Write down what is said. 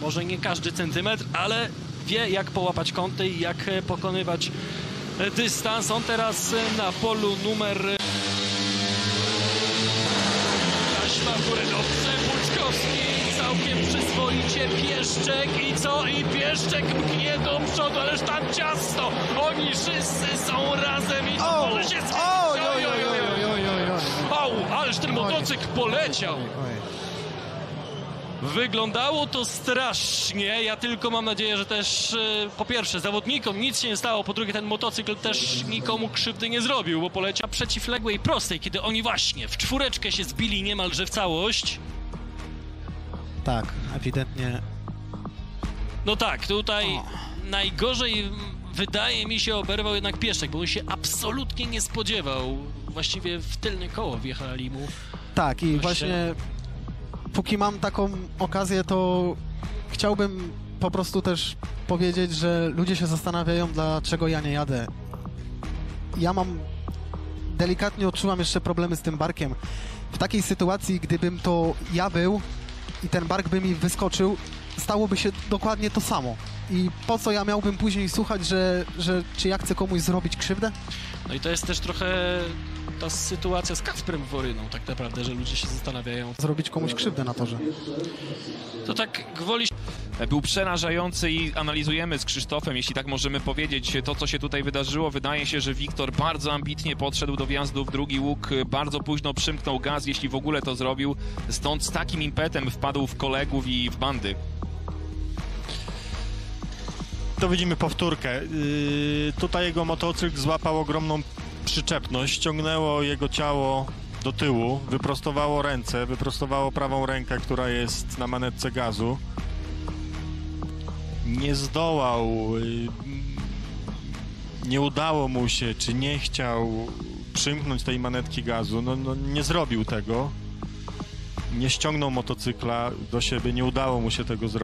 może nie każdy centymetr, ale wie jak połapać kąty i jak e, pokonywać e, dystans. On teraz e, na polu numer... Taśma w górę, dobrze, Buczkowski całkiem przyzwoicie, Pieszczek i co? I Pieszczek mknie do przodu, ależ tam ciasto! Oni wszyscy są razem i to może się zmienić! oj, Oj, oj, oj, oj, oj. oj, oj. Au, ależ ten motocykl poleciał! Oj. Wyglądało to strasznie. Ja tylko mam nadzieję, że też e, po pierwsze zawodnikom nic się nie stało, po drugie ten motocykl też nikomu krzywdy nie zrobił, bo poleciał przeciwległej prostej, kiedy oni właśnie w czwóreczkę się zbili niemalże w całość. Tak, ewidentnie. No tak, tutaj O. najgorzej wydaje mi się oberwał jednak Pieszczek, bo on się absolutnie nie spodziewał. Właściwie w tylne koło wjechali mu. Tak, i właśnie póki mam taką okazję, to chciałbym po prostu też powiedzieć, że ludzie się zastanawiają, dlaczego ja nie jadę. Ja mam delikatnie odczuwam jeszcze problemy z tym barkiem. W takiej sytuacji, gdybym to ja był i ten bark by mi wyskoczył, stałoby się dokładnie to samo. I po co ja miałbym później słuchać, że, że czy ja chcę komuś zrobić krzywdę? No i to jest też trochę ta sytuacja z Kacprem Woryną tak naprawdę, że ludzie się zastanawiają. Zrobić komuś krzywdę na torze. To tak gwoli był przerażający i analizujemy z Krzysztofem, jeśli tak możemy powiedzieć, to co się tutaj wydarzyło. Wydaje się, że Wiktor bardzo ambitnie podszedł do wjazdu w drugi łuk, bardzo późno przymknął gaz, jeśli w ogóle to zrobił. Stąd z takim impetem wpadł w kolegów i w bandy. To widzimy powtórkę. Yy, tutaj jego motocykl złapał ogromną przyczepność, ściągnęło jego ciało do tyłu, wyprostowało ręce, wyprostowało prawą rękę, która jest na manetce gazu. Nie zdołał, yy, nie udało mu się, czy nie chciał przymknąć tej manetki gazu. No, no nie zrobił tego. Nie ściągnął motocykla do siebie, nie udało mu się tego zrobić.